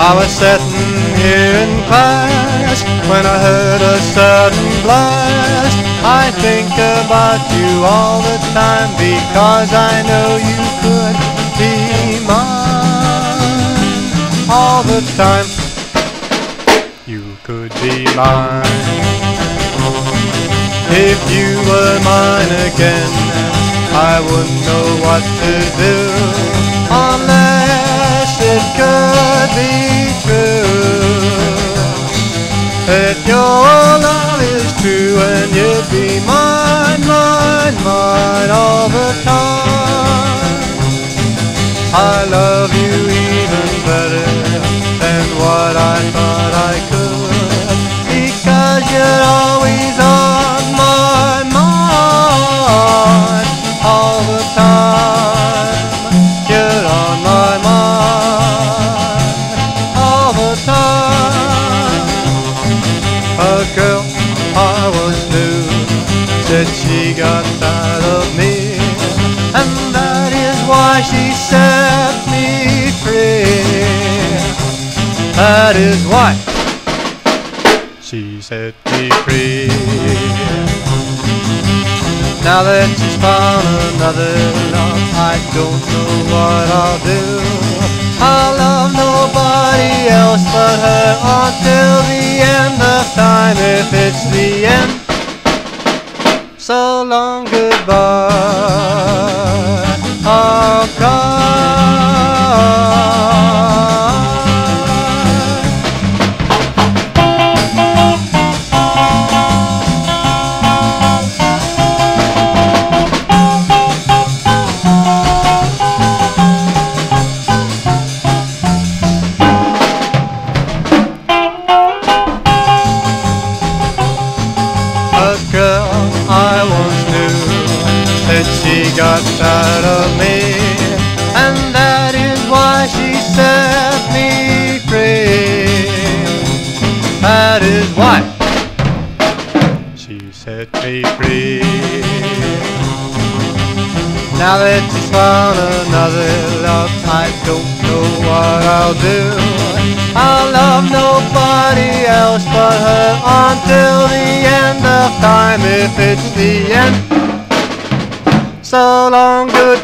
I was sitting here in class when I heard a sudden blast. I think about you all the time because I know you could be mine all the time. You could be mine if you were mine again. I wouldn't know what to do unless it could be true. That your love is true and you'd be mine, mine, mine all the time. I love you even better than what I thought I could because you're always A girl I was new said she got tired of me, and that is why she set me free. That is why she set me free. Now that she's found another love, I don't know what I'll do. I'll love nobody else but her until the it's the end. So long, goodbye. A girl I once knew said she got tired of me, and that is why she set me free. That is why she set me free. Now that she's found another love, I don't know what I'll do. I'll love nobody else but her until the end time, if it's the end. So long, good